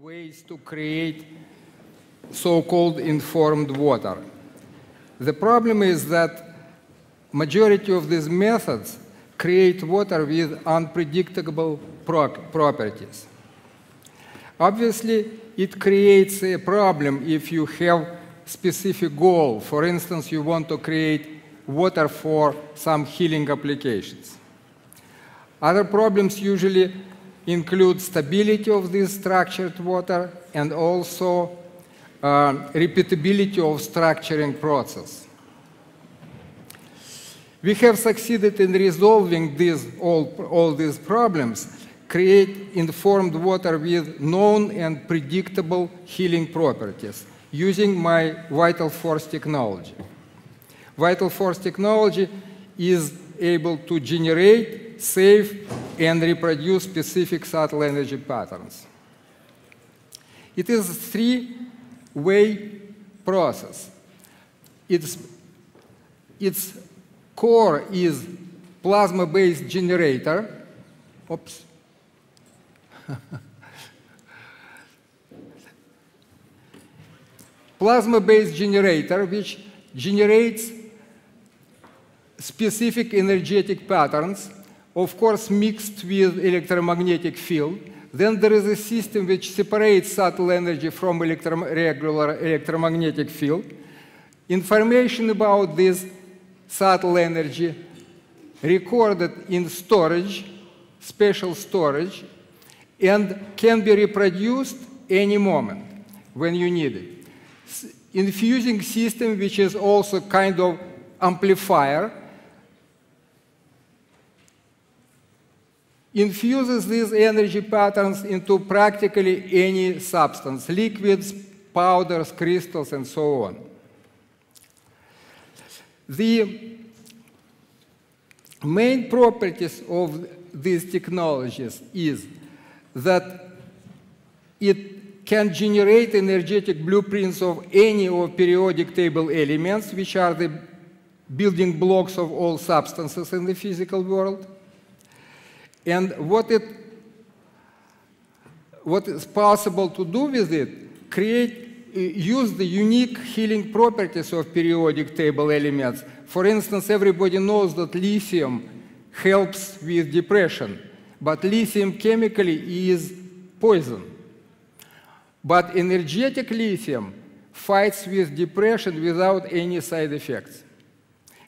ways to create so-called informed water. The problem is that majority of these methods create water with unpredictable properties. Obviously, it creates a problem if you have specific goal. For instance, you want to create water for some healing applications. Other problems usually include stability of this structured water and also uh, repeatability of structuring process. We have succeeded in resolving these, all, all these problems, create informed water with known and predictable healing properties using my vital force technology. Vital force technology is able to generate, save, and reproduce specific subtle energy patterns. It is a three-way process. Its, its core is plasma-based generator. Oops. plasma-based generator which generates specific energetic patterns, of course mixed with electromagnetic field. Then there is a system which separates subtle energy from regular electromagnetic field. Information about this subtle energy recorded in storage, special storage, and can be reproduced any moment when you need it. Infusing system, which is also kind of amplifier, infuses these energy patterns into practically any substance, liquids, powders, crystals, and so on. The main properties of these technologies is that it can generate energetic blueprints of any of periodic table elements, which are the building blocks of all substances in the physical world. And what, it, what is possible to do with it, create, uh, use the unique healing properties of periodic table elements. For instance, everybody knows that lithium helps with depression, but lithium chemically is poison. But energetic lithium fights with depression without any side effects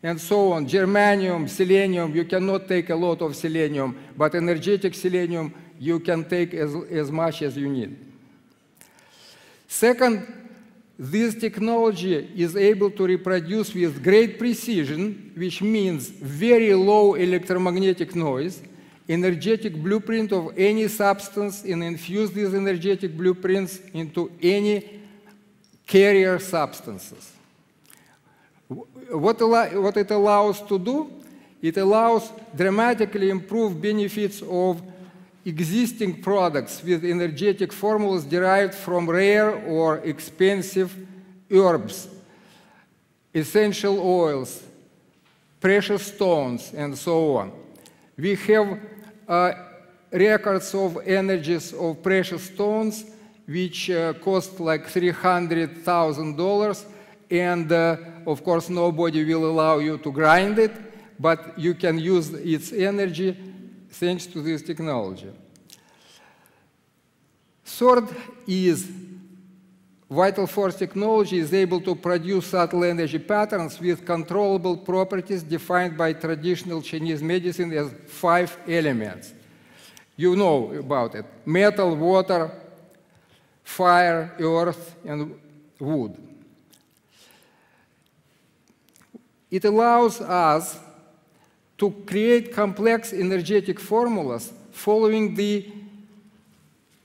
and so on. Germanium, selenium, you cannot take a lot of selenium, but energetic selenium, you can take as, as much as you need. Second, this technology is able to reproduce with great precision, which means very low electromagnetic noise, energetic blueprint of any substance and infuse these energetic blueprints into any carrier substances what, what it allows to do, it allows dramatically improve benefits of existing products with energetic formulas derived from rare or expensive herbs, essential oils, precious stones, and so on. We have uh, records of energies of precious stones which uh, cost like $300,000 and uh, of course nobody will allow you to grind it, but you can use its energy thanks to this technology. Third is Vital Force technology is able to produce subtle energy patterns with controllable properties defined by traditional Chinese medicine as five elements. You know about it. Metal, water, fire, earth, and wood. It allows us to create complex energetic formulas following the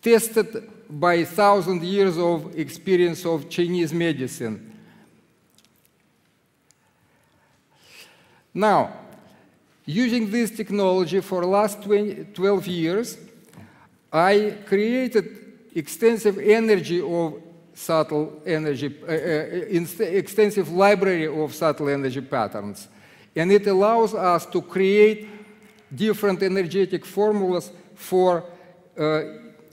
tested by thousand years of experience of Chinese medicine. Now, using this technology for last 20, 12 years, I created extensive energy of subtle energy, uh, uh, extensive library of subtle energy patterns. And it allows us to create different energetic formulas for uh,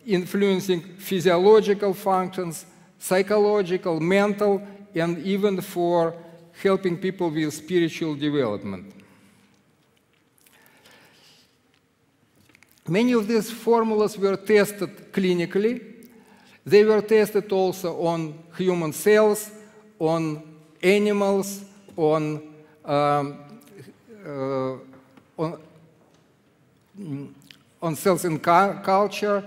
influencing physiological functions, psychological, mental, and even for helping people with spiritual development. Many of these formulas were tested clinically. They were tested also on human cells, on animals, on, um, uh, on, on cells in culture,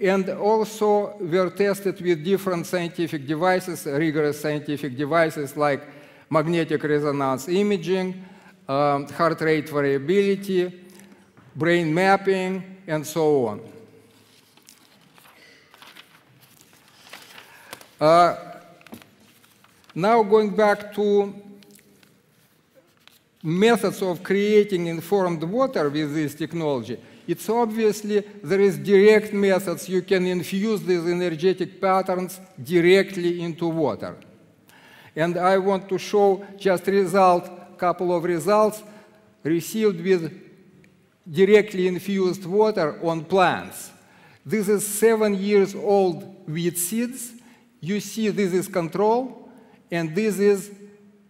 and also were tested with different scientific devices, rigorous scientific devices like magnetic resonance imaging, um, heart rate variability, brain mapping, and so on. Uh, now going back to methods of creating informed water with this technology, it's obviously there is direct methods you can infuse these energetic patterns directly into water. And I want to show just result, couple of results received with directly infused water on plants. This is seven years old wheat seeds. You see this is control, and this is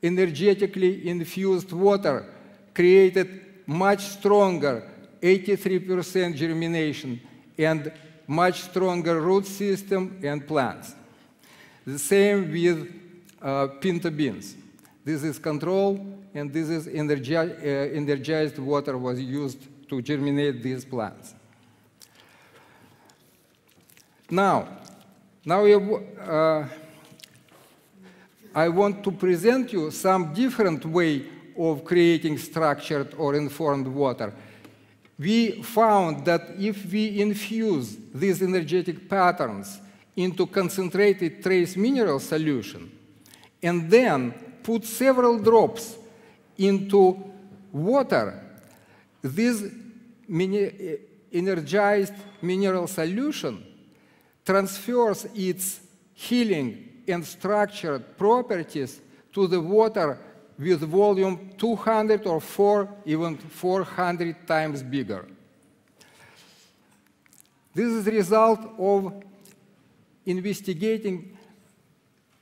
energetically infused water created much stronger, 83% germination, and much stronger root system and plants. The same with uh, pinto beans. This is control, and this is energi uh, energized water was used to germinate these plants. Now, now uh, I want to present you some different way of creating structured or informed water. We found that if we infuse these energetic patterns into concentrated trace mineral solution and then put several drops into water, this energized mineral solution transfers its healing and structured properties to the water with volume 200 or 4, even 400 times bigger. This is the result of investigating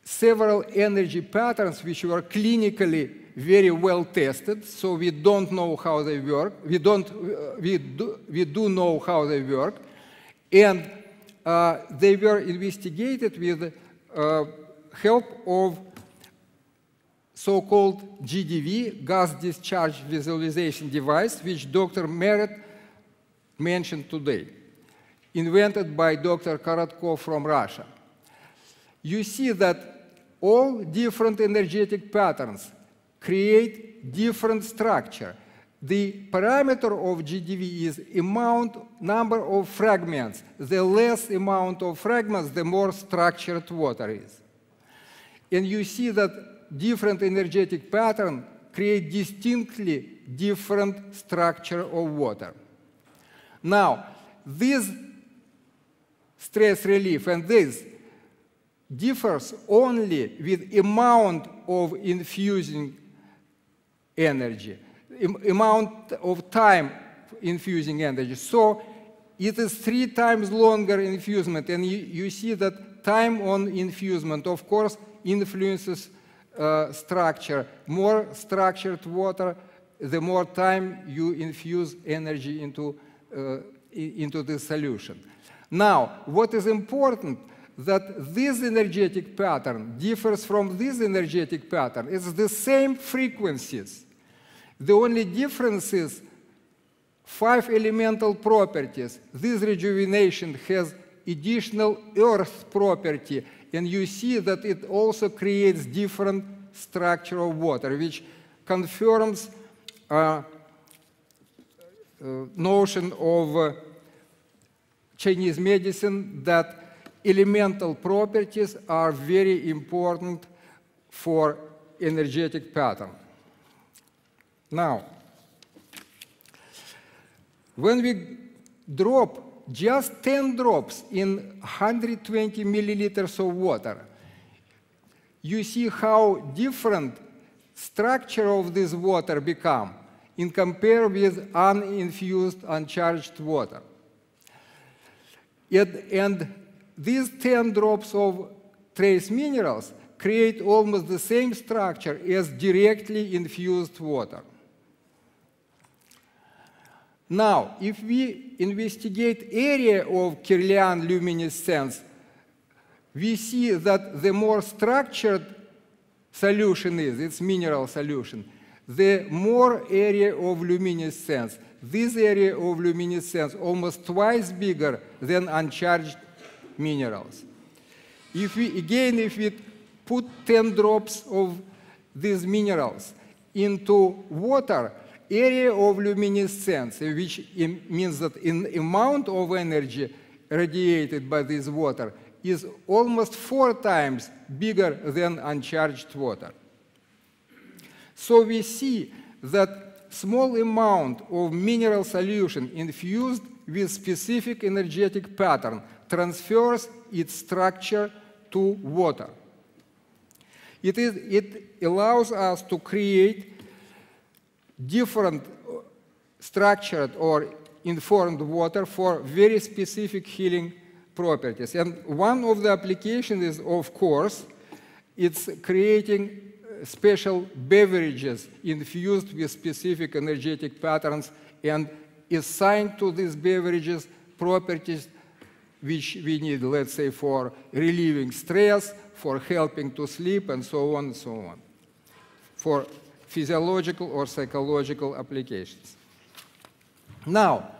several energy patterns which were clinically very well tested, so we don't know how they work. We, don't, uh, we, do, we do know how they work. And they were investigated with uh, help of so-called GDV, gas discharge visualization device, which Dr. Merritt mentioned today, invented by Dr. Korotkov from Russia. You see that all different energetic patterns create different structure. The parameter of GDV is amount, number of fragments. The less amount of fragments, the more structured water is. And you see that different energetic pattern create distinctly different structure of water. Now, this stress relief and this differs only with amount of infusing energy, amount of time infusing energy. So it is three times longer infusement, and you, you see that time on infusement, of course, influences uh, structure. More structured water, the more time you infuse energy into, uh, into the solution. Now, what is important that this energetic pattern differs from this energetic pattern. It's the same frequencies. The only difference is five elemental properties. This rejuvenation has additional earth property, and you see that it also creates different structure of water, which confirms uh, uh, notion of uh, Chinese medicine that elemental properties are very important for energetic pattern. Now, when we drop just 10 drops in 120 milliliters of water, you see how different structure of this water become in compare with uninfused, uncharged water. And, and these 10 drops of trace minerals create almost the same structure as directly infused water. Now, if we investigate area of Kirlian luminescence, we see that the more structured solution is, it's mineral solution, the more area of luminescence. This area of luminescence almost twice bigger than uncharged minerals. If we, again, if we put 10 drops of these minerals into water, area of luminescence, which means that in amount of energy radiated by this water is almost four times bigger than uncharged water. So we see that small amount of mineral solution infused with specific energetic pattern transfers its structure to water. It, is, it allows us to create different uh, structured or informed water for very specific healing properties. And one of the applications is, of course, it's creating uh, special beverages infused with specific energetic patterns and assigned to these beverages properties which we need, let's say, for relieving stress, for helping to sleep, and so on and so on, for physiological or psychological applications. Now,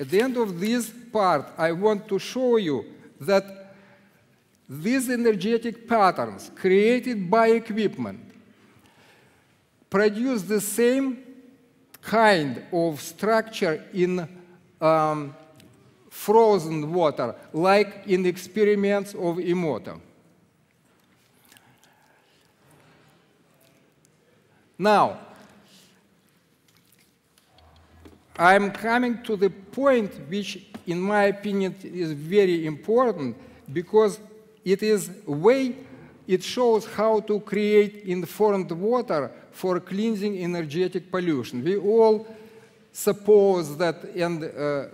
at the end of this part, I want to show you that these energetic patterns created by equipment produce the same kind of structure in um, frozen water, like in experiments of Emoto. Now, I'm coming to the point which, in my opinion, is very important because it is a way, it shows how to create informed water for cleansing energetic pollution. We all suppose that and uh,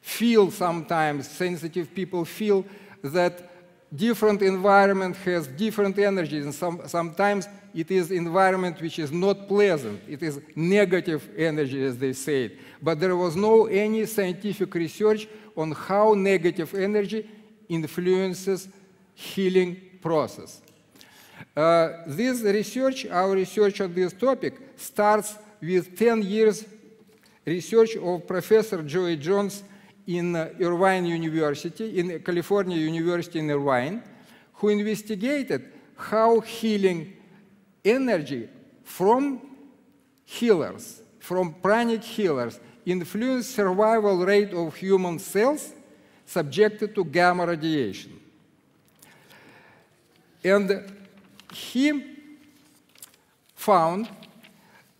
feel sometimes, sensitive people feel that different environment has different energies and some, sometimes it is environment which is not pleasant. It is negative energy, as they say. But there was no any scientific research on how negative energy influences healing process. Uh, this research, our research on this topic, starts with 10 years research of Professor Joie Jones in Irvine University, in California University in Irvine, who investigated how healing energy from healers, from pranic healers, influence survival rate of human cells subjected to gamma radiation. And he found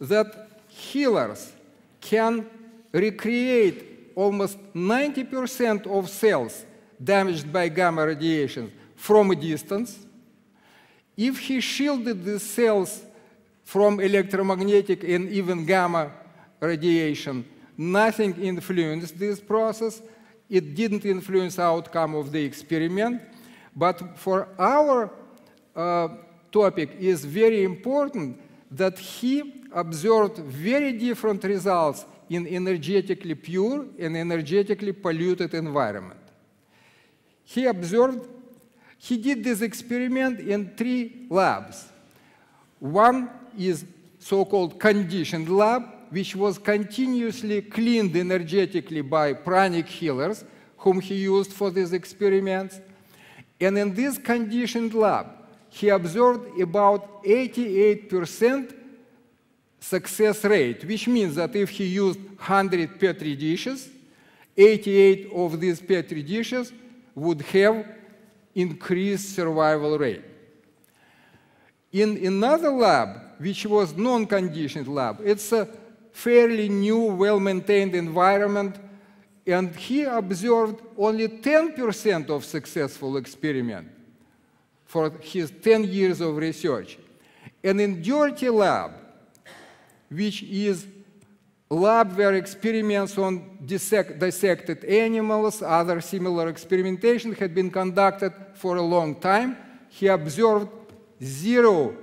that healers can recreate almost 90% of cells damaged by gamma radiation from a distance. If he shielded the cells from electromagnetic and even gamma radiation, nothing influenced this process. It didn't influence outcome of the experiment. But for our uh, topic is very important that he observed very different results in energetically pure and energetically polluted environment. He observed, he did this experiment in three labs. One is so-called conditioned lab, which was continuously cleaned energetically by pranic healers, whom he used for these experiments. And in this conditioned lab, he observed about 88% success rate, which means that if he used 100 Petri dishes, 88 of these Petri dishes would have increased survival rate. In another lab, which was non-conditioned lab, it's a fairly new, well-maintained environment, and he observed only 10% of successful experiment for his 10 years of research. And in dirty lab, which is lab where experiments on dissect, dissected animals, other similar experimentation had been conducted for a long time. He observed zero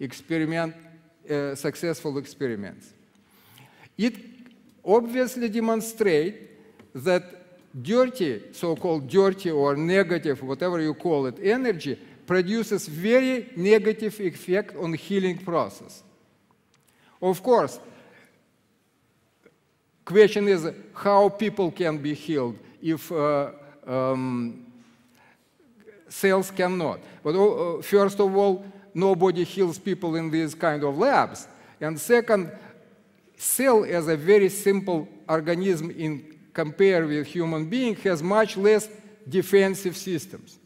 experiment, uh, successful experiments. It obviously demonstrates that dirty, so-called dirty or negative, whatever you call it, energy produces very negative effect on healing process. Of course, question is how people can be healed if uh, um, cells cannot. But uh, first of all, nobody heals people in these kind of labs. And second, cell as a very simple organism in compare with human being has much less defensive systems.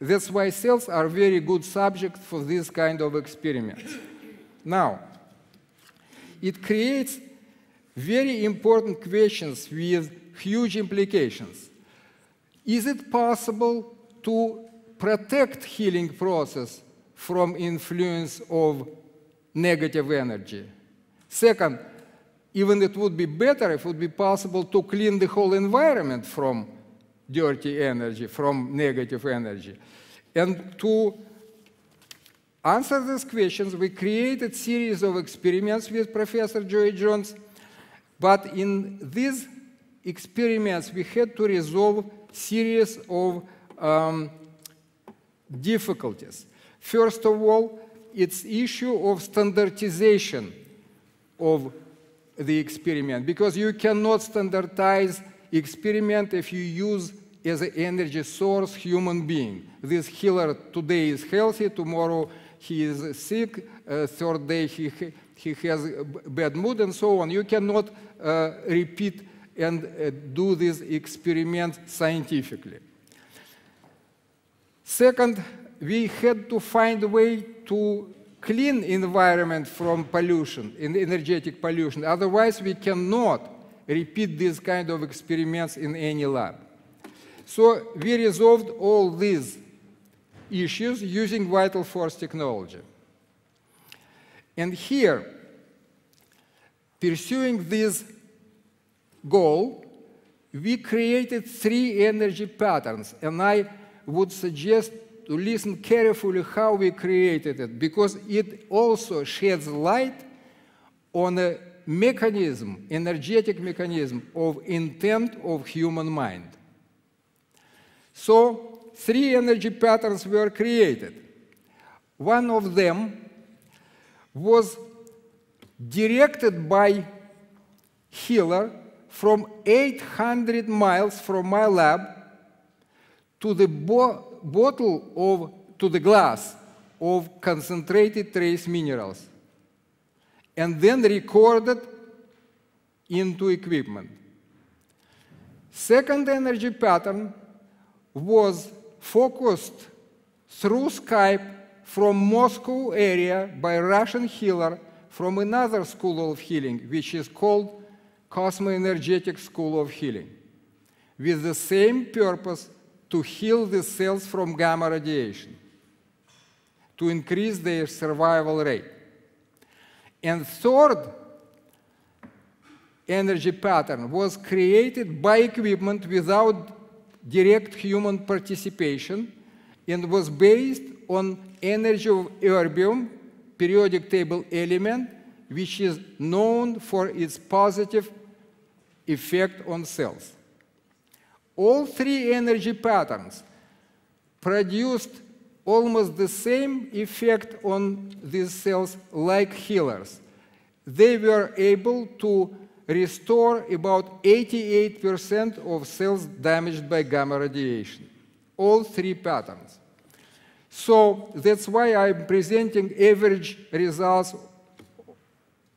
That's why cells are very good subject for this kind of experiments. Now, it creates very important questions with huge implications. Is it possible to protect healing process from influence of negative energy? Second, even it would be better if it would be possible to clean the whole environment from dirty energy, from negative energy. And to answer these questions, we created series of experiments with Professor Joie Jones but in these experiments, we had to resolve series of um, difficulties. First of all, it's issue of standardization of the experiment because you cannot standardize experiment if you use as an energy source human being. This healer today is healthy, tomorrow he is sick, uh, third day he, he has bad mood and so on. You cannot uh, repeat and uh, do this experiment scientifically. Second, we had to find a way to clean environment from pollution, in energetic pollution. Otherwise, we cannot repeat this kind of experiments in any lab. So we resolved all these issues using vital force technology. And here, pursuing this goal, we created three energy patterns, and I would suggest to listen carefully how we created it, because it also sheds light on a mechanism, energetic mechanism of intent of human mind. So three energy patterns were created. One of them was directed by healer from 800 miles from my lab to the bo bottle of, to the glass of concentrated trace minerals and then recorded into equipment. Second energy pattern was focused through Skype from Moscow area by Russian healer from another school of healing, which is called Cosmoenergetic School of Healing, with the same purpose to heal the cells from gamma radiation, to increase their survival rate. And third energy pattern was created by equipment without direct human participation and was based on energy of erbium, periodic table element, which is known for its positive effect on cells. All three energy patterns produced almost the same effect on these cells like healers. They were able to restore about 88% of cells damaged by gamma radiation. All three patterns. So that's why I'm presenting average results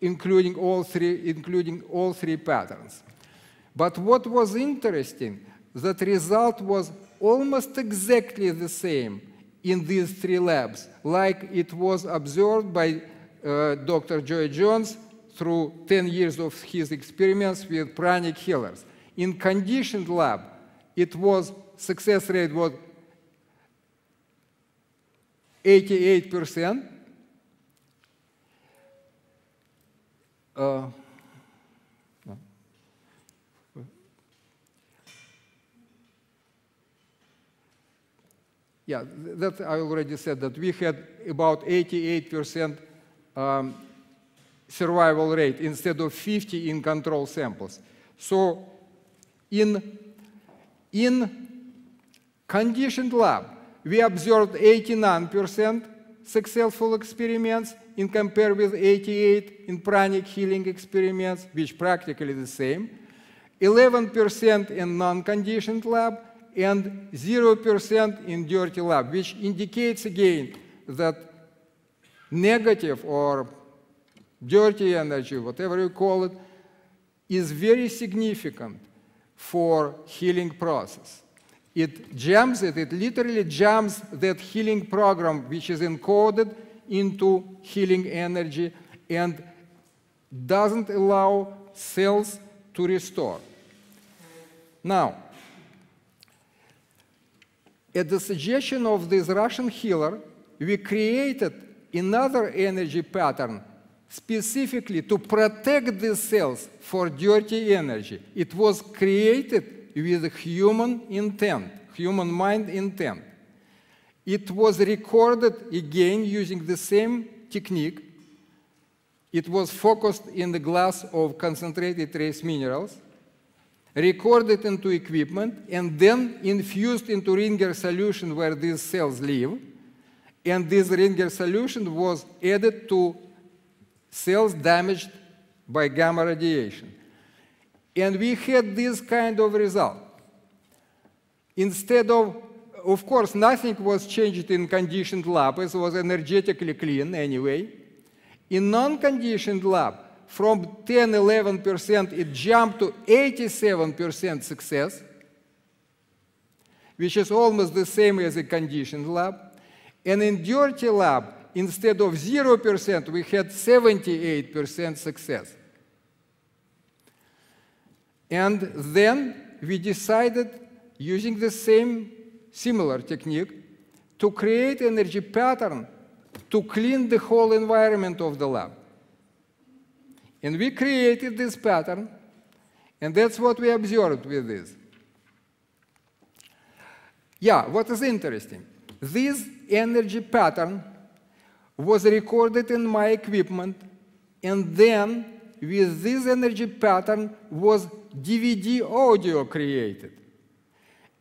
including all three, including all three patterns. But what was interesting, that result was almost exactly the same in these three labs, like it was observed by uh, Dr. Joie Jones through 10 years of his experiments with pranic healers. In conditioned lab, it was success rate was 88%. Uh, yeah, that I already said that we had about 88% um, survival rate instead of 50 in control samples. So in, in conditioned lab, we observed 89% successful experiments in compare with 88 in pranic healing experiments, which practically the same. 11% in non-conditioned lab, and 0% in dirty lab, which indicates again that negative or dirty energy, whatever you call it, is very significant for healing process. It jams it, it literally jams that healing program which is encoded into healing energy and doesn't allow cells to restore. Now, at the suggestion of this Russian healer, we created another energy pattern specifically to protect these cells for dirty energy. It was created with human intent, human mind intent. It was recorded again using the same technique. It was focused in the glass of concentrated trace minerals recorded into equipment, and then infused into Ringer solution where these cells live. And this Ringer solution was added to cells damaged by gamma radiation. And we had this kind of result. Instead of, of course, nothing was changed in conditioned lab, it was energetically clean anyway. In non-conditioned lab, from 10, 11%, it jumped to 87% success, which is almost the same as a conditioned lab. And in dirty lab, instead of 0%, we had 78% success. And then we decided, using the same similar technique, to create energy pattern to clean the whole environment of the lab. And we created this pattern, and that's what we observed with this. Yeah, what is interesting? This energy pattern was recorded in my equipment, and then with this energy pattern was DVD audio created.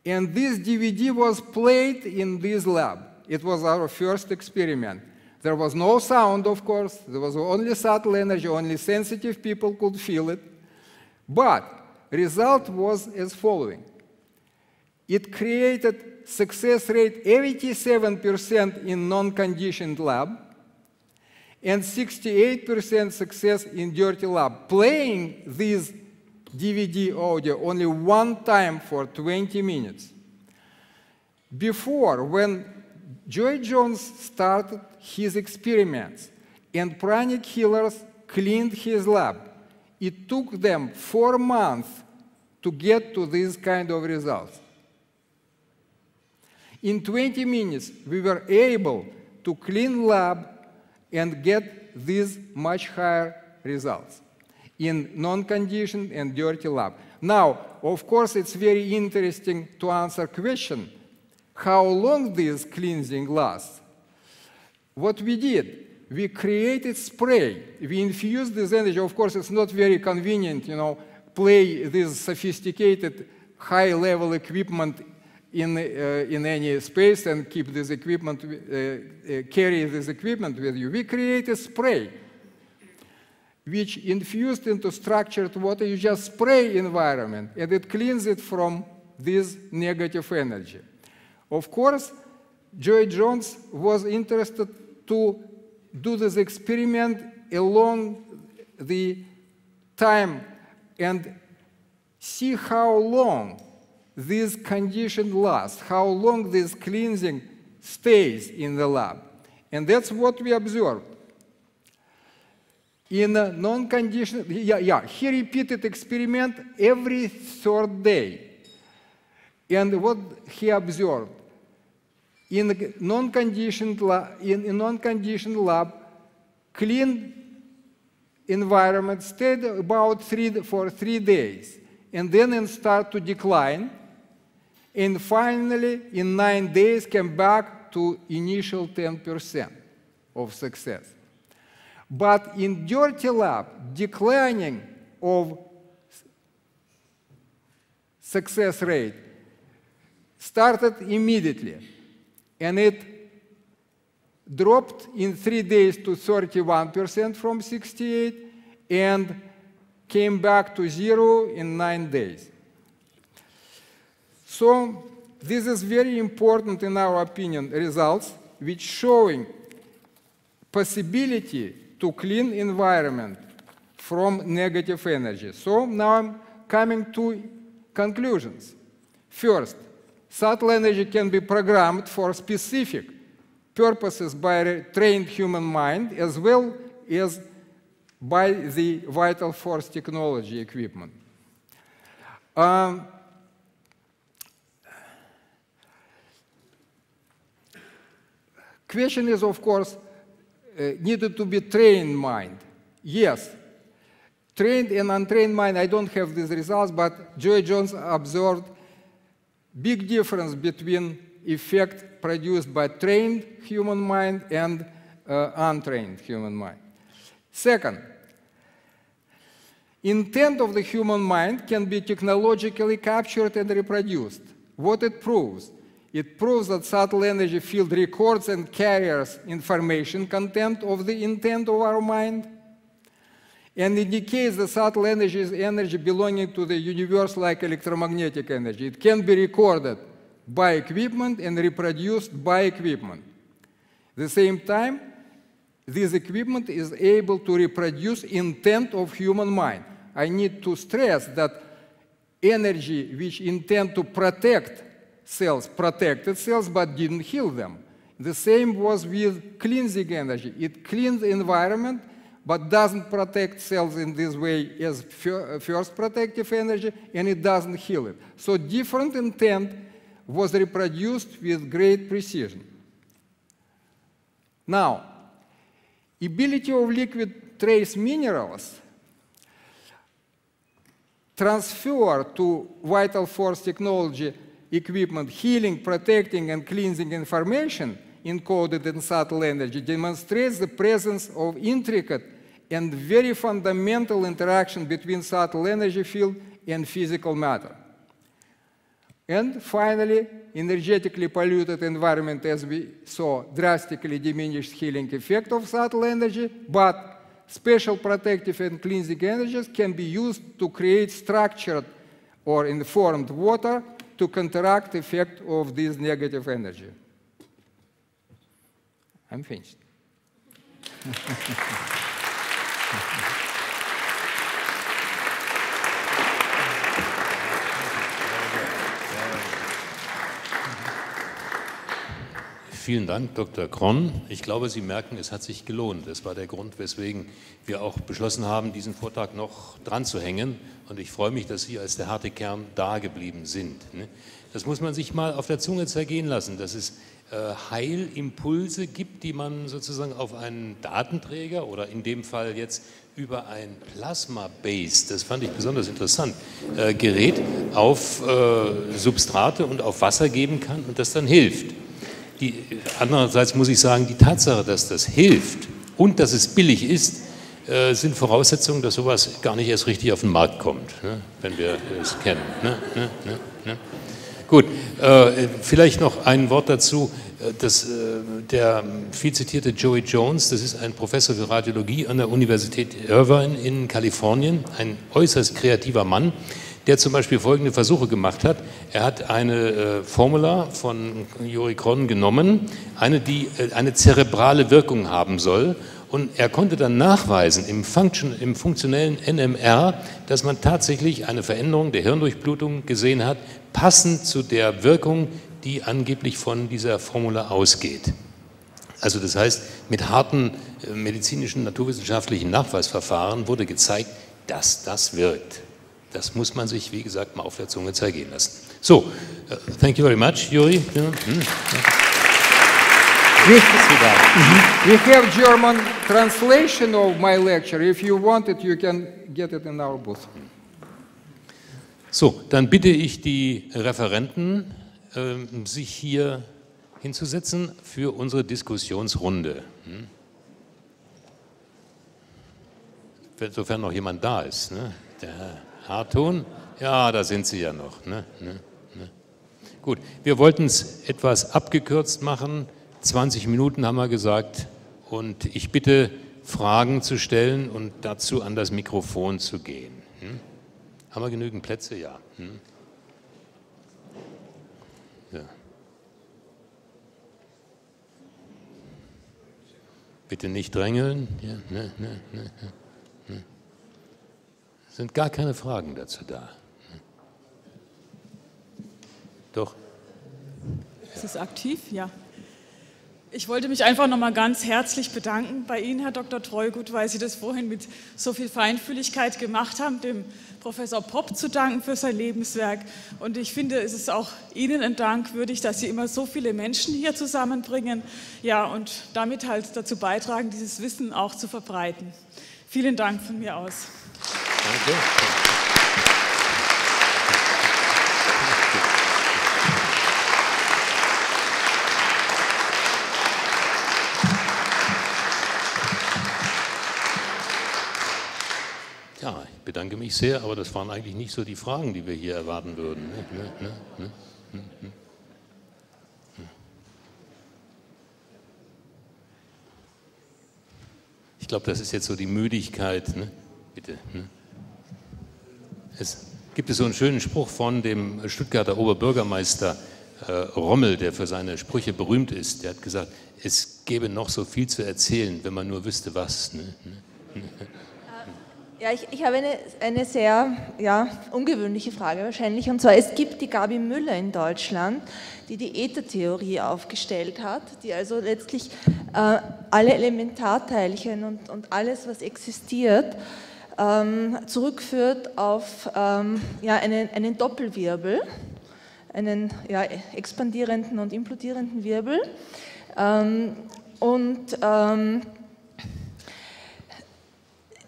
And this DVD was played in this lab. It was our first experiment. There was no sound, of course. There was only subtle energy. Only sensitive people could feel it. But result was as following. It created success rate 87% in non-conditioned lab and 68% success in dirty lab. Playing this DVD audio only one time for 20 minutes. Before, when Joie Jones started his experiments, and pranic healers cleaned his lab. It took them four months to get to this kind of results. In 20 minutes, we were able to clean lab and get these much higher results in non-conditioned and dirty lab. Now, of course, it's very interesting to answer question, how long this cleansing lasts. What we did, we created spray. We infused this energy. Of course, it's not very convenient, you know, play this sophisticated high-level equipment in, uh, in any space and keep this equipment, uh, uh, carry this equipment with you. We created spray, which infused into structured water, you just spray environment, and it cleans it from this negative energy. Of course, Joie Jones was interested to do this experiment along the time and see how long this condition lasts, how long this cleansing stays in the lab. And that's what we observed. In a non-conditioned, yeah, yeah, he repeated experiment every third day. And what he observed, in non-conditioned lab, in, in non-conditioned lab, clean environment stayed about three for three days, and then it start to decline, and finally, in nine days, came back to initial 10% of success. But in dirty lab, declining of success rate started immediately, and it dropped in three days to 31% from 68 and came back to zero in nine days. So this is very important in our opinion results which showing possibility to clean environment from negative energy. So now I'm coming to conclusions. First, subtle energy can be programmed for specific purposes by a trained human mind as well as by the vital force technology equipment. Um, question is, of course, uh, needed to be trained mind. Yes, trained and untrained mind, I don't have these results, but Joie Jones observed big difference between effect produced by trained human mind and uh, untrained human mind. Second, intent of the human mind can be technologically captured and reproduced. What it proves? It proves that subtle energy field records and carries information content of the intent of our mind and indicates the subtle energy is energy belonging to the universe like electromagnetic energy. It can be recorded by equipment and reproduced by equipment. At the same time, this equipment is able to reproduce intent of human mind. I need to stress that energy which intend to protect cells protected cells but didn't heal them. The same was with cleansing energy. It cleans the environment but doesn't protect cells in this way as first protective energy and it doesn't heal it. So different intent was reproduced with great precision. Now, ability of liquid trace minerals transfer to vital force technology equipment healing, protecting, and cleansing information encoded in subtle energy demonstrates the presence of intricate and very fundamental interaction between subtle energy field and physical matter. And finally, energetically polluted environment, as we saw, drastically diminished healing effect of subtle energy, but special protective and cleansing energies can be used to create structured or informed water to counteract effect of this negative energy. I'm finished. Vielen Dank, Dr. Kron. Ich glaube, Sie merken, es hat sich gelohnt. Das war der Grund, weswegen wir auch beschlossen haben, diesen Vortrag noch dran zu hängen. Und ich freue mich, dass Sie als der harte Kern da geblieben sind. Ne? Das muss man sich mal auf der Zunge zergehen lassen, dass es äh, Heilimpulse gibt, die man sozusagen auf einen Datenträger oder in dem Fall jetzt über ein Plasma-Base, das fand ich besonders interessant, äh, Gerät auf äh, Substrate und auf Wasser geben kann und das dann hilft. Die, andererseits muss ich sagen, die Tatsache, dass das hilft und dass es billig ist, äh, sind Voraussetzungen, dass sowas gar nicht erst richtig auf den Markt kommt, ne, wenn wir es kennen. Ne, ne, ne, ne. Gut, äh, vielleicht noch ein Wort dazu. Äh, das, äh, der viel zitierte Joey Jones, das ist ein Professor für Radiologie an der Universität Irvine in Kalifornien, ein äußerst kreativer Mann der zum Beispiel folgende Versuche gemacht hat. Er hat eine äh, Formula von Juri Kron genommen, eine, die äh, eine zerebrale Wirkung haben soll. Und er konnte dann nachweisen im, Function, im funktionellen NMR, dass man tatsächlich eine Veränderung der Hirndurchblutung gesehen hat, passend zu der Wirkung, die angeblich von dieser Formula ausgeht. Also das heißt, mit harten äh, medizinischen, naturwissenschaftlichen Nachweisverfahren wurde gezeigt, dass das wirkt. Das muss man sich, wie gesagt, mal auf der Zunge zergehen lassen. So, uh, thank you very much, Juri. Hm. We, mm-hmm. we have German translation of my lecture. If you want it, you can get it in our booth. So, dann bitte ich die Referenten ähm, sich hier hinzusetzen für unsere Diskussionsrunde. Hm? Sofern noch jemand da ist. Ne? Der Herr Hartun? Ja, da sind Sie ja noch. Ne? Ne? ne? Gut, wir wollten es etwas abgekürzt machen. 20 Minuten haben wir gesagt. Und ich bitte, Fragen zu stellen und dazu an das Mikrofon zu gehen. Hm? Haben wir genügend Plätze? Ja. Hm? ja. Bitte nicht drängeln. Ja, ne, ne, ne, ne. Sind gar keine Fragen dazu da. Doch. Ist es aktiv? Ja. Ich wollte mich einfach noch mal ganz herzlich bedanken bei Ihnen, Herr Dr. Treugut, weil Sie das vorhin mit so viel Feinfühligkeit gemacht haben, dem Professor Popp zu danken für sein Lebenswerk. Und ich finde, es ist auch Ihnen ein Dank würdig, dass Sie immer so viele Menschen hier zusammenbringen, ja, und damit halt dazu beitragen, dieses Wissen auch zu verbreiten. Vielen Dank von mir aus. Danke. bedanke mich sehr, aber das waren eigentlich nicht so die Fragen, die wir hier erwarten würden. Ne? Ne? Ne? Ich glaube, das ist jetzt so die Müdigkeit. Ne? Bitte. Ne? Es gibt so einen schönen Spruch von dem Stuttgarter Oberbürgermeister äh, Rommel, der für seine Sprüche berühmt ist. Der hat gesagt, es gäbe noch so viel zu erzählen, wenn man nur wüsste, was. Ne? ne? Ja, ich, ich habe eine, eine sehr ja, ungewöhnliche Frage wahrscheinlich. Und zwar, es gibt die Gabi Müller in Deutschland, die die Äthertheorie aufgestellt hat, die also letztlich äh, alle Elementarteilchen und, und alles, was existiert, zurückführt auf ähm, ja, einen, einen Doppelwirbel, einen ja, expandierenden und implodierenden Wirbel. Ähm, und ähm,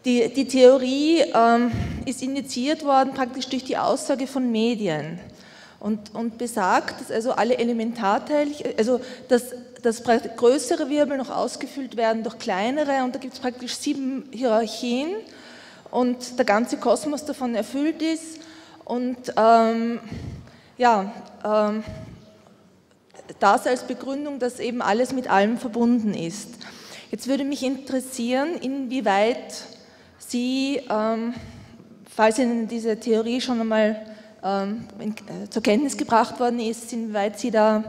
die, die Theorie ähm, ist initiiert worden praktisch durch die Aussage von Medien und, und besagt, dass also alle Elementarteilchen, also dass, dass größere Wirbel noch ausgefüllt werden durch kleinere und da gibt es praktisch sieben Hierarchien und der ganze Kosmos davon erfüllt ist und ähm, ja, ähm, das als Begründung, dass eben alles mit allem verbunden ist. Jetzt würde mich interessieren, inwieweit Sie, ähm, falls Ihnen diese Theorie schon einmal ähm, in, äh, zur Kenntnis gebracht worden ist, inwieweit Sie da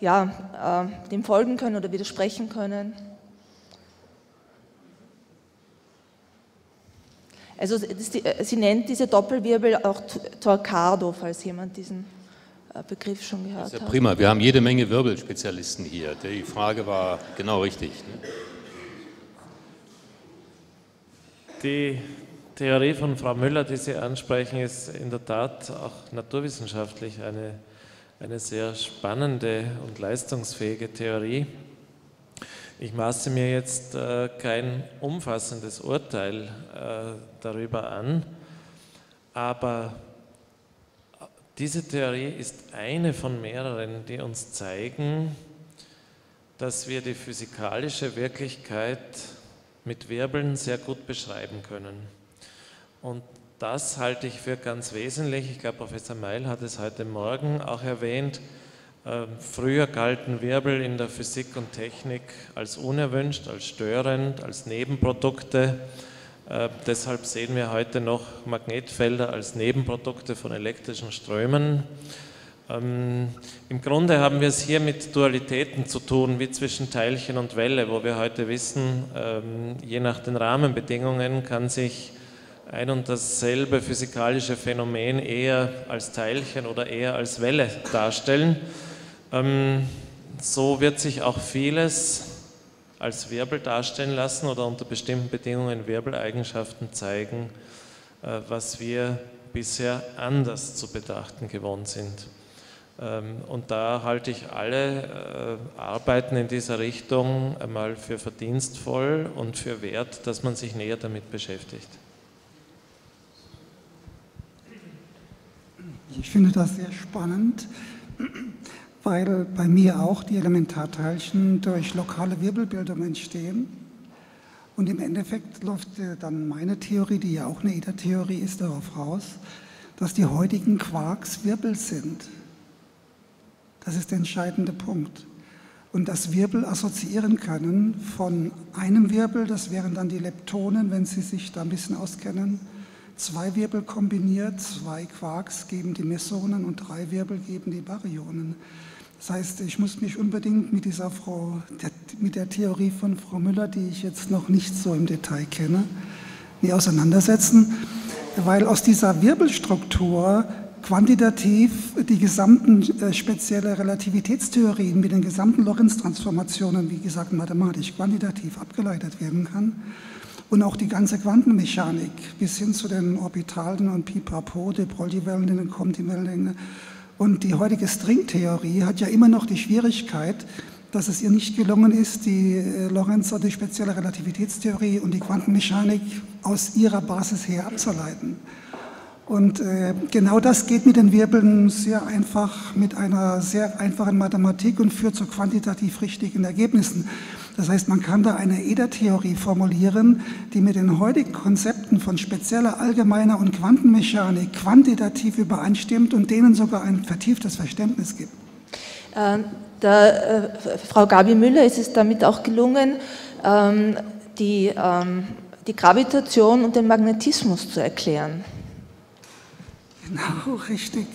ja, äh, dem folgen können oder widersprechen können. Also äh, sie nennt diese Doppelwirbel auch Torcado, falls jemand diesen äh, Begriff schon gehört hat. Das ist ja prima, wir haben jede Menge Wirbelspezialisten hier. Die Frage war genau richtig. Ne? Die Theorie von Frau Müller, die Sie ansprechen, ist in der Tat auch naturwissenschaftlich eine, eine sehr spannende und leistungsfähige Theorie. Ich maße mir jetzt äh, kein umfassendes Urteil äh, darüber an, aber diese Theorie ist eine von mehreren, die uns zeigen, dass wir die physikalische Wirklichkeit mit Wirbeln sehr gut beschreiben können. Und das halte ich für ganz wesentlich. Ich glaube, Professor Meil hat es heute Morgen auch erwähnt. Ähm, früher galten Wirbel in der Physik und Technik als unerwünscht, als störend, als Nebenprodukte. Äh, deshalb sehen wir heute noch Magnetfelder als Nebenprodukte von elektrischen Strömen. Ähm, Im Grunde haben wir es hier mit Dualitäten zu tun, wie zwischen Teilchen und Welle, wo wir heute wissen, ähm, je nach den Rahmenbedingungen kann sich ein und dasselbe physikalische Phänomen eher als Teilchen oder eher als Welle darstellen. Ähm, so wird sich auch vieles als Wirbel darstellen lassen oder unter bestimmten Bedingungen Wirbeleigenschaften zeigen, äh, was wir bisher anders zu betrachten gewohnt sind. Ähm, und da halte ich alle äh, Arbeiten in dieser Richtung einmal für verdienstvoll und für wert, dass man sich näher damit beschäftigt. Ich finde das sehr spannend. Weil bei mir auch die Elementarteilchen durch lokale Wirbelbildung entstehen. Und im Endeffekt läuft äh, dann meine Theorie, die ja auch eine EDA-Theorie ist, darauf raus, dass die heutigen Quarks Wirbel sind. Das ist der entscheidende Punkt. Und dass Wirbel assoziieren können von einem Wirbel, das wären dann die Leptonen, wenn Sie sich da ein bisschen auskennen, zwei Wirbel kombiniert, zwei Quarks geben die Mesonen und drei Wirbel geben die Baryonen. Das heißt, ich muss mich unbedingt mit dieser Frau, mit der Theorie von Frau Müller, die ich jetzt noch nicht so im Detail kenne, nie auseinandersetzen, weil aus dieser Wirbelstruktur quantitativ die gesamten äh, spezielle Relativitätstheorien mit den gesamten Lorentz-Transformationen, wie gesagt, mathematisch quantitativ abgeleitet werden kann. Und auch die ganze Quantenmechanik bis hin zu den Orbitalen und Pipapo, die Broglie-Wellenlänge, Comte-Wellenlänge. Und die heutige Stringtheorie hat ja immer noch die Schwierigkeit, dass es ihr nicht gelungen ist, die äh, Lorentz- die spezielle Relativitätstheorie und die Quantenmechanik aus ihrer Basis her abzuleiten. Und äh, genau das geht mit den Wirbeln sehr einfach, mit einer sehr einfachen Mathematik und führt zu quantitativ richtigen Ergebnissen. Das heißt, man kann da eine EDA-Theorie formulieren, die mit den heutigen Konzepten von spezieller allgemeiner und Quantenmechanik quantitativ übereinstimmt und denen sogar ein vertieftes Verständnis gibt. Äh, der, äh, Frau Gabi Müller ist es damit auch gelungen, ähm, die, ähm, die Gravitation und den Magnetismus zu erklären. Genau, richtig.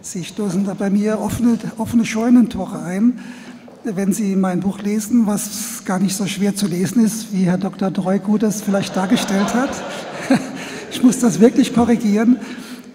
Sie stoßen da bei mir offene, offene Scheunentore ein. Wenn Sie mein Buch lesen, was gar nicht so schwer zu lesen ist, wie Herr Dr. Dreugut es vielleicht dargestellt hat, ich muss das wirklich korrigieren.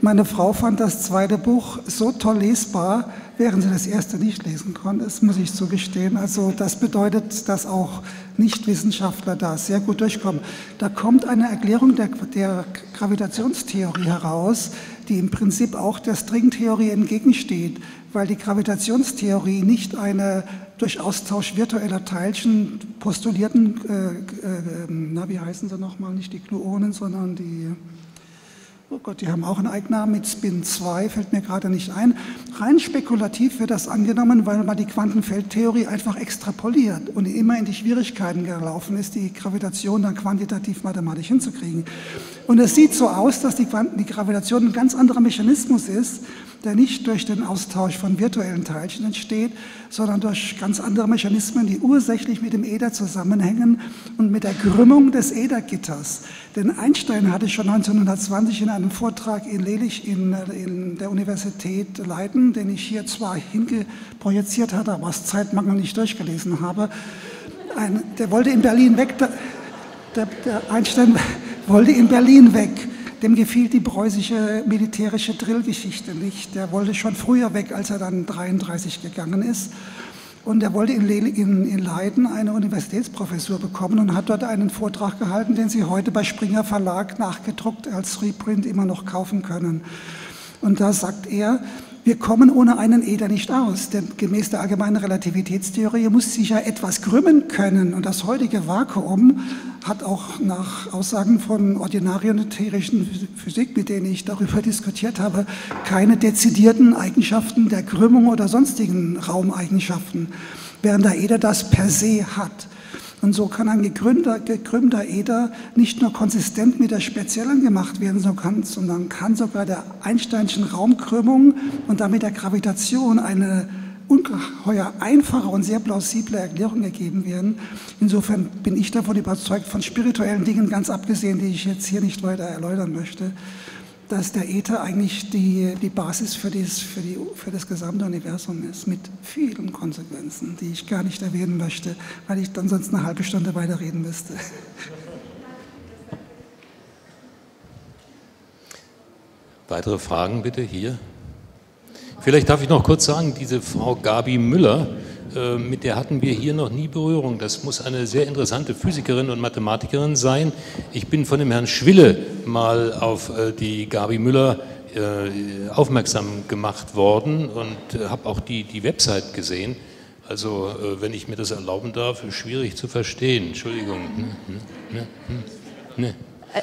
Meine Frau fand das zweite Buch so toll lesbar, während sie das erste nicht lesen konnte. Das muss ich zugestehen. Also das bedeutet, dass auch Nichtwissenschaftler da sehr gut durchkommen. Da kommt eine Erklärung der, der Gravitationstheorie heraus, die im Prinzip auch der Stringtheorie entgegensteht, weil die Gravitationstheorie nicht eine durch Austausch virtueller Teilchen postulierten, äh, äh, na wie heißen sie nochmal, nicht die Gluonen, sondern die Oh Gott, die haben auch einen Eigennamen mit Spin 2, fällt mir gerade nicht ein. Rein spekulativ wird das angenommen, weil man die Quantenfeldtheorie einfach extrapoliert und immer in die Schwierigkeiten gelaufen ist, die Gravitation dann quantitativ mathematisch hinzukriegen. Und es sieht so aus, dass die, Quanten, die Gravitation ein ganz anderer Mechanismus ist, der nicht durch den Austausch von virtuellen Teilchen entsteht, sondern durch ganz andere Mechanismen, die ursächlich mit dem Äther zusammenhängen und mit der Krümmung des Äthergitters. Denn Einstein hatte schon 1920 in einem Vortrag in Lelig in, in der Universität Leiden, den ich hier zwar hingeprojiziert hatte, aber aus Zeitmangel nicht durchgelesen habe, ein, der wollte in Berlin weg, der, der Einstein wollte in Berlin weg dem gefiel die preußische militärische Drillgeschichte nicht. Der wollte schon früher weg, als er dann 33 gegangen ist. Und er wollte in, in, in, Leiden eine Universitätsprofessur bekommen und hat dort einen Vortrag gehalten, den Sie heute bei Springer Verlag nachgedruckt als Reprint immer noch kaufen können. Und da sagt er, wir kommen ohne einen Äther nicht aus, denn gemäß der allgemeinen Relativitätstheorie muss sich ja etwas krümmen können. Und das heutige Vakuum hat auch nach Aussagen von Ordinarien Physik, mit denen ich darüber diskutiert habe, keine dezidierten Eigenschaften der Krümmung oder sonstigen Raumeigenschaften, während der Äther das per se hat. Und so kann ein gekrümmter, gekrümmter Äther nicht nur konsistent mit der speziellen gemacht werden, sondern kann sogar der Einsteinschen Raumkrümmung und damit der Gravitation eine ungeheuer einfache und sehr plausible Erklärung ergeben werden. Insofern bin ich davon überzeugt, von spirituellen Dingen ganz abgesehen, die ich jetzt hier nicht weiter erläutern möchte, dass der Äther eigentlich die, die Basis für, dies, für, die, für das gesamte Universum ist, mit vielen Konsequenzen, die ich gar nicht erwähnen möchte, weil ich dann sonst eine halbe Stunde weiterreden müsste. Weitere Fragen bitte hier. Vielleicht darf ich noch kurz sagen, diese Frau Gabi Müller, mit der hatten wir hier noch nie Berührung. Das muss eine sehr interessante Physikerin und Mathematikerin sein. Ich bin von dem Herrn Schwille mal auf äh, die Gabi Müller äh, aufmerksam gemacht worden und habe auch die, die Website gesehen. Also, wenn ich mir das erlauben darf, schwierig zu verstehen. Entschuldigung. Ne, ne, ne,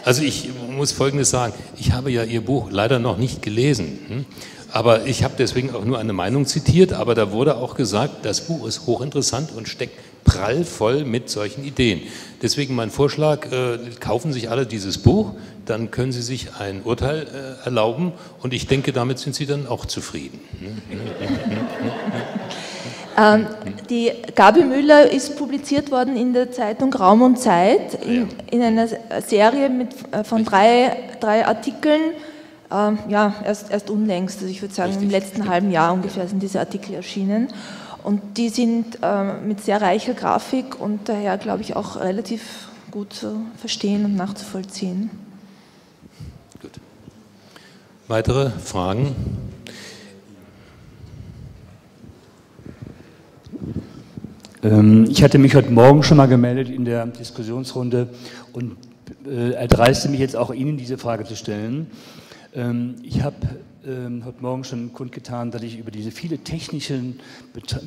also ich muss Folgendes sagen. Ich habe ja Ihr Buch leider noch nicht gelesen. Hm? Aber ich habe deswegen auch nur eine Meinung zitiert, aber da wurde auch gesagt, das Buch ist hochinteressant und steckt prallvoll mit solchen Ideen. Deswegen mein Vorschlag, äh, kaufen sich alle dieses Buch, dann können Sie sich ein Urteil äh, erlauben und ich denke, damit sind Sie dann auch zufrieden. Ähm, die Gabi Müller ist publiziert worden in der Zeitung Raum und Zeit in, in einer Serie mit, äh, von drei, drei Artikeln. Ähm, ja, erst, erst unlängst, also ich würde sagen Richtig. im letzten halben Jahr ungefähr sind diese Artikel erschienen. Und die sind äh, mit sehr reicher Grafik und daher, glaube ich, auch relativ gut zu verstehen und nachzuvollziehen. Gut. Weitere Fragen? Ich hatte mich heute Morgen schon mal gemeldet in der Diskussionsrunde und äh, erdreiste mich jetzt auch Ihnen diese Frage zu stellen. Ähm, ich habe ähm, heute Morgen schon kundgetan, dass ich über diese viele technischen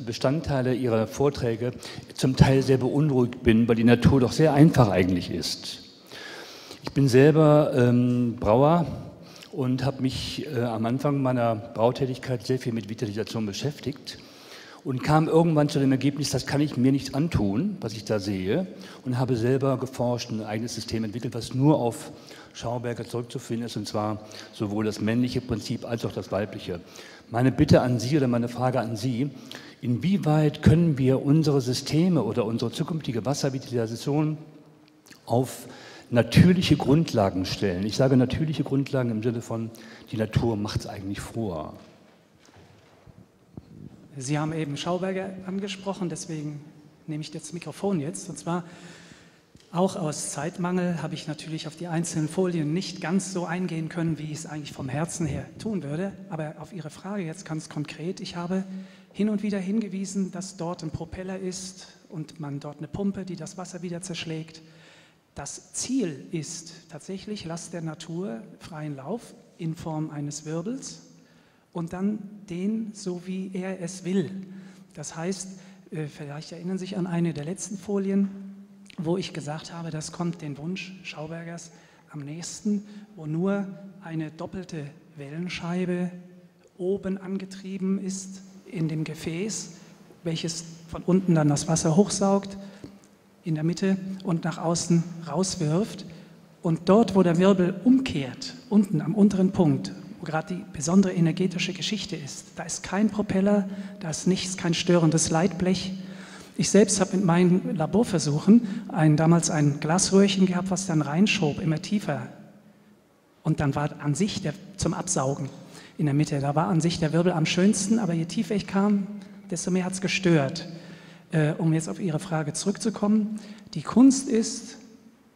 Bestandteile Ihrer Vorträge zum Teil sehr beunruhigt bin, weil die Natur doch sehr einfach eigentlich ist. Ich bin selber ähm, Brauer und habe mich äh, am Anfang meiner Brautätigkeit sehr viel mit Vitalisation beschäftigt und kam irgendwann zu dem Ergebnis, das kann ich mir nicht antun, was ich da sehe, und habe selber geforscht, und ein eigenes System entwickelt, was nur auf Schauberger zurückzufinden ist, und zwar sowohl das männliche Prinzip als auch das weibliche. Meine Bitte an Sie oder meine Frage an Sie, inwieweit können wir unsere Systeme oder unsere zukünftige Wasservitalisation auf natürliche Grundlagen stellen? Ich sage natürliche Grundlagen im Sinne von, die Natur macht es eigentlich vor. Sie haben eben Schauberger angesprochen, deswegen nehme ich das Mikrofon jetzt. Und zwar auch aus Zeitmangel habe ich natürlich auf die einzelnen Folien nicht ganz so eingehen können, wie ich es eigentlich vom Herzen her tun würde. Aber auf Ihre Frage jetzt ganz konkret, ich habe hin und wieder hingewiesen, dass dort ein Propeller ist und man dort eine Pumpe, die das Wasser wieder zerschlägt. Das Ziel ist tatsächlich, lasst der Natur freien Lauf in Form eines Wirbels und dann den so, wie er es will. Das heißt, äh, vielleicht erinnern Sie sich an eine der letzten Folien, wo ich gesagt habe, das kommt den Wunsch Schaubergers am nächsten, wo nur eine doppelte Wellenscheibe oben angetrieben ist in dem Gefäß, welches von unten dann das Wasser hochsaugt, in der Mitte und nach außen rauswirft. Und dort, wo der Wirbel umkehrt, unten am unteren Punkt, wo gerade die besondere energetische Geschichte ist. Da ist kein Propeller, da ist nichts, kein störendes Leitblech. Ich selbst habe mit meinen Laborversuchen ein, damals ein Glasröhrchen gehabt, was dann reinschob, immer tiefer. Und dann war an sich der, zum Absaugen in der Mitte, da war an sich der Wirbel am schönsten, aber je tiefer ich kam, desto mehr hat es gestört. Äh, um jetzt auf Ihre Frage zurückzukommen, die Kunst ist,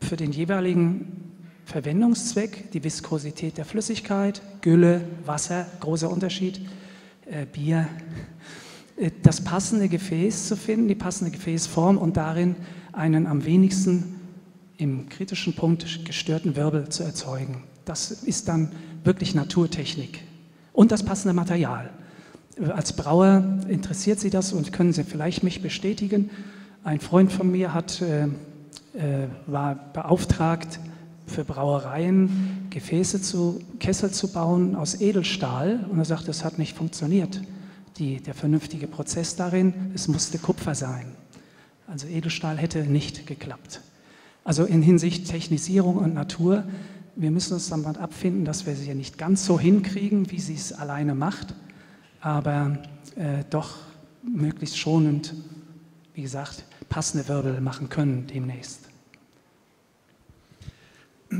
für den jeweiligen Verwendungszweck, die Viskosität der Flüssigkeit, Gülle, Wasser, großer Unterschied, äh, Bier, äh, das passende Gefäß zu finden, die passende Gefäßform und darin einen am wenigsten im kritischen Punkt gestörten Wirbel zu erzeugen. Das ist dann wirklich Naturtechnik und das passende Material. Als Brauer interessiert Sie das und können Sie vielleicht mich bestätigen. Ein Freund von mir hat, äh, äh war beauftragt, für Brauereien Gefäße zu, Kessel zu bauen aus Edelstahl. Und er sagt, das hat nicht funktioniert. Die, der vernünftige Prozess darin, es musste Kupfer sein. Also Edelstahl hätte nicht geklappt. Also in Hinsicht Technisierung und Natur, wir müssen uns dann mal abfinden, dass wir sie ja nicht ganz so hinkriegen, wie sie es alleine macht, aber äh, doch möglichst schonend, wie gesagt, passende Wirbel machen können demnächst.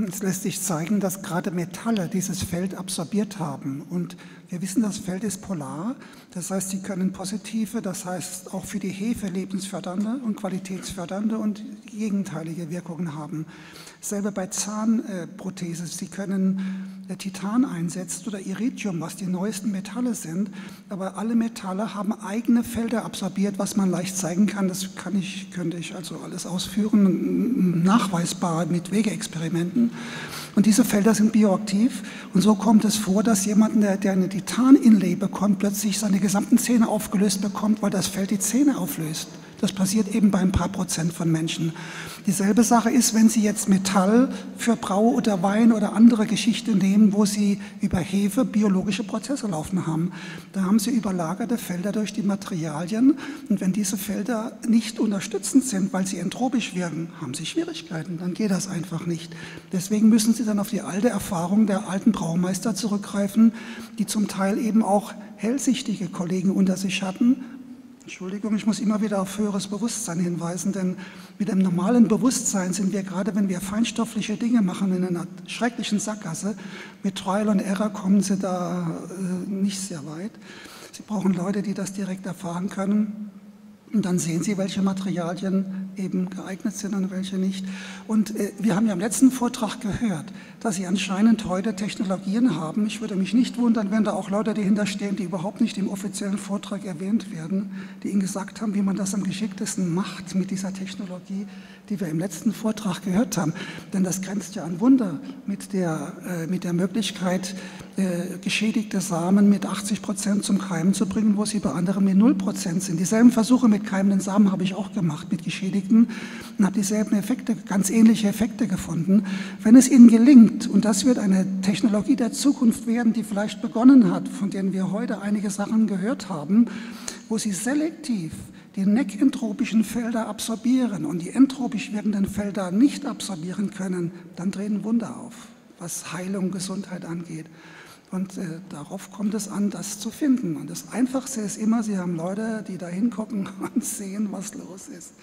Es lässt sich zeigen, dass gerade Metalle dieses Feld absorbiert haben. Und wir wissen, das Feld ist polar. Das heißt, sie können positive, das heißt auch für die Hefe lebensfördernde und qualitätsfördernde und gegenteilige Wirkungen haben. Selber bei Zahnprothesen, sie können äh, Titan einsetzen oder Iridium, was die neuesten Metalle sind. Aber alle Metalle haben eigene Felder absorbiert, was man leicht zeigen kann. Das kann ich, könnte ich also alles ausführen, nachweisbar mit Wegeexperimenten. Und diese Felder sind bioaktiv. Und so kommt es vor, dass jemand, der, der eine Titan-Inlay bekommt, plötzlich seine gesamten Zähne aufgelöst bekommt, weil das Feld die Zähne auflöst. Das passiert eben bei ein paar Prozent von Menschen. Dieselbe Sache ist, wenn Sie jetzt Metall für Brau oder Wein oder andere Geschichte nehmen, wo Sie über Hefe biologische Prozesse laufen haben. Da haben Sie überlagerte Felder durch die Materialien und wenn diese Felder nicht unterstützend sind, weil sie entropisch wirken, haben Sie Schwierigkeiten. Dann geht das einfach nicht. Deswegen müssen Sie dann auf die alte Erfahrung der alten Braumeister zurückgreifen, die zum Teil eben auch hellsichtige Kollegen unter sich hatten. Entschuldigung, ich muss immer wieder auf höheres Bewusstsein hinweisen, denn mit dem normalen Bewusstsein sind wir gerade, wenn wir feinstoffliche Dinge machen, in einer schrecklichen Sackgasse. Mit Trial und Error kommen Sie da äh, nicht sehr weit. Sie brauchen Leute, die das direkt erfahren können. Und dann sehen Sie, welche Materialien eben geeignet sind und welche nicht. Und äh, wir haben ja im letzten Vortrag gehört, dass Sie anscheinend heute Technologien haben. Ich würde mich nicht wundern, wenn da auch Leute dahinter stehen, die überhaupt nicht im offiziellen Vortrag erwähnt werden, die Ihnen gesagt haben, wie man das am geschicktesten macht mit dieser Technologie, die wir im letzten Vortrag gehört haben. Denn das grenzt ja an Wunder mit der, äh, mit der Möglichkeit, äh, geschädigte Samen mit 80 Prozent zum Keimen zu bringen, wo sie bei anderen mit 0 Prozent sind. Dieselben Versuche mit keimenden Samen habe ich auch gemacht, mit geschädigten und habe dieselben Effekte, ganz ähnliche Effekte gefunden. Wenn es ihnen gelingt, und das wird eine Technologie der Zukunft werden, die vielleicht begonnen hat, von denen wir heute einige Sachen gehört haben, wo sie selektiv die neckentropischen Felder absorbieren und die entropisch wirkenden Felder nicht absorbieren können, dann drehen Wunder auf, was Heilung, Gesundheit angeht. Und äh, darauf kommt es an, das zu finden. Und das Einfachste ist immer, Sie haben Leute, die da hingucken und sehen, was los ist.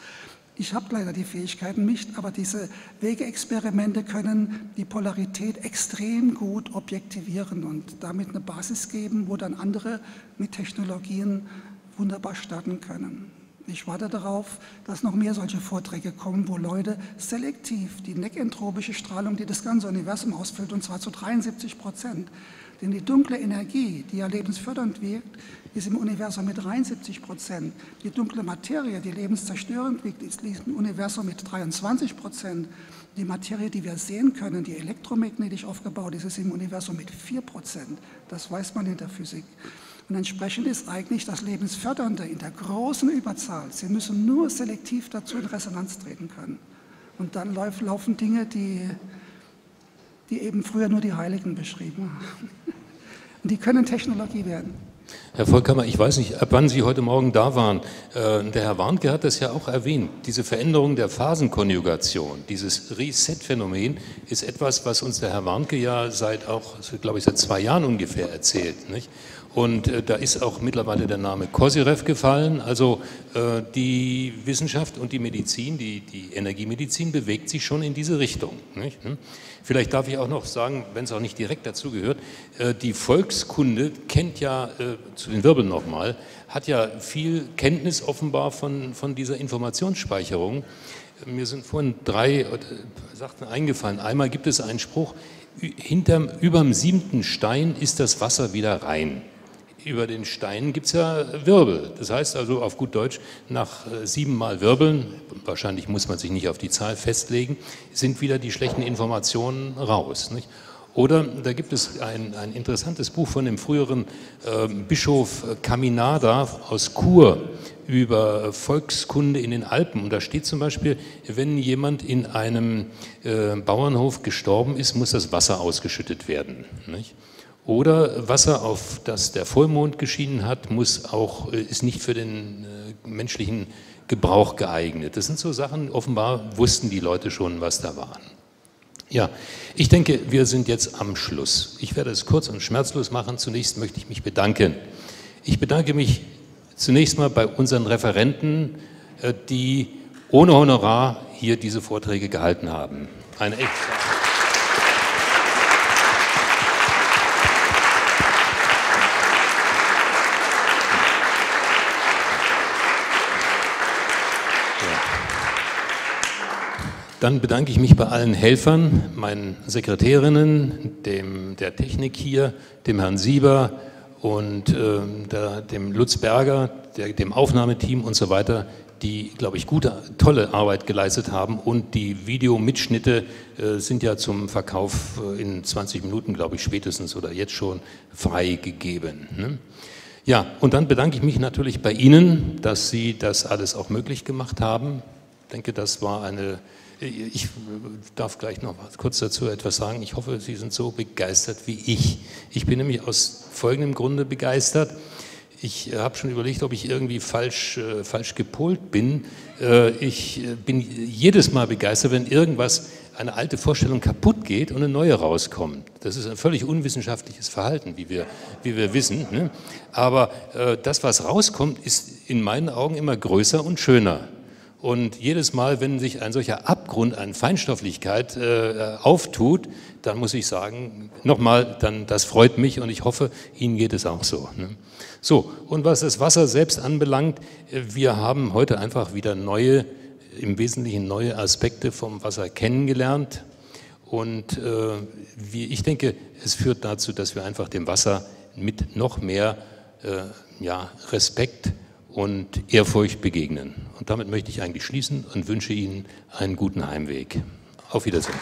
Ich habe leider die Fähigkeiten nicht, aber diese Wegeexperimente können die Polarität extrem gut objektivieren und damit eine Basis geben, wo dann andere mit Technologien wunderbar starten können. Ich warte darauf, dass noch mehr solche Vorträge kommen, wo Leute selektiv die neckentropische Strahlung, die das ganze Universum ausfüllt, und zwar zu 73 Prozent, denn die dunkle Energie, die ja lebensfördernd wirkt, ist im Universum mit 73 Prozent. Die dunkle Materie, die lebenszerstörend wirkt, ist im Universum mit 23 Prozent. Die Materie, die wir sehen können, die elektromagnetisch aufgebaut ist, ist im Universum mit 4 Prozent. Das weiß man in der Physik. Und entsprechend ist eigentlich das Lebensfördernde in der großen Überzahl. Sie müssen nur selektiv dazu in Resonanz treten können. Und dann laufen Dinge, die die eben früher nur die Heiligen beschrieben haben. Und die können Technologie werden. Herr Volkammer, ich weiß nicht, ab wann Sie heute Morgen da waren. Äh, der Herr Warnke hat das ja auch erwähnt. Diese Veränderung der Phasenkonjugation, dieses Reset-Phänomen ist etwas, was uns der Herr Warnke ja seit auch, glaube ich, seit zwei Jahren ungefähr erzählt. Nicht? Und äh, da ist auch mittlerweile der Name Kosyrev gefallen. Also äh, die Wissenschaft und die Medizin, die, die Energiemedizin bewegt sich schon in diese Richtung. Hm? Vielleicht darf ich auch noch sagen, wenn es auch nicht direkt dazu gehört, äh, die Volkskunde kennt ja, äh, zu den Wirbeln nochmal, hat ja viel Kenntnis offenbar von, von dieser Informationsspeicherung. Mir sind vorhin drei Sachen eingefallen. Einmal gibt es einen Spruch, hinterm, überm siebten Stein ist das Wasser wieder rein über den Steinen gibt es ja Wirbel. Das heißt also auf gut Deutsch, nach äh, siebenmal Wirbeln, wahrscheinlich muss man sich nicht auf die Zahl festlegen, sind wieder die schlechten Informationen raus. Nicht? Oder da gibt es ein, ein, interessantes Buch von dem früheren äh, Bischof Caminada aus Chur über Volkskunde in den Alpen. Und da steht zum Beispiel, wenn jemand in einem äh, Bauernhof gestorben ist, muss das Wasser ausgeschüttet werden. Nicht? Oder Wasser, auf das der Vollmond geschienen hat, muss auch, äh, ist nicht für den äh, menschlichen Gebrauch geeignet. Das sind so Sachen, offenbar wussten die Leute schon, was da waren. Ja, ich denke, wir sind jetzt am Schluss. Ich werde es kurz und schmerzlos machen. Zunächst möchte ich mich bedanken. Ich bedanke mich zunächst mal bei unseren Referenten, äh, die ohne Honorar hier diese Vorträge gehalten haben. Eine echt. Dann bedanke ich mich bei allen Helfern, meinen Sekretärinnen, dem, der Technik hier, dem Herrn Sieber und äh, der, dem Lutz Berger, der, dem Aufnahmeteam und so weiter, die, glaube ich, gute, tolle Arbeit geleistet haben und die Videomitschnitte äh, sind ja zum Verkauf äh, in 20 Minuten, glaube ich, spätestens oder jetzt schon freigegeben. Ne? Ja, und dann bedanke ich mich natürlich bei Ihnen, dass Sie das alles auch möglich gemacht haben. Ich denke, das war eine, ich darf gleich noch kurz dazu etwas sagen. Ich hoffe, Sie sind so begeistert wie ich. Ich bin nämlich aus folgendem Grunde begeistert. Ich habe schon überlegt, ob ich irgendwie falsch, äh, falsch gepolt bin. Äh, ich bin jedes Mal begeistert, wenn irgendwas eine alte Vorstellung kaputt geht und eine neue rauskommt. Das ist ein völlig unwissenschaftliches Verhalten, wie wir, wie wir wissen. Ne? Aber äh, das, was rauskommt, ist in meinen Augen immer größer und schöner. Und jedes Mal, wenn sich ein solcher Abgrund an Feinstofflichkeit äh, auftut, dann muss ich sagen, nochmal, dann das freut mich und ich hoffe, Ihnen geht es auch so. Ne? So, und was das Wasser selbst anbelangt, äh, wir haben heute einfach wieder neue im Wesentlichen neue Aspekte vom Wasser kennengelernt. Und äh, wie ich denke, es führt dazu, dass wir einfach dem Wasser mit noch mehr äh, ja, Respekt und Ehrfurcht begegnen. Und damit möchte ich eigentlich schließen und wünsche Ihnen einen guten Heimweg. Auf Wiedersehen.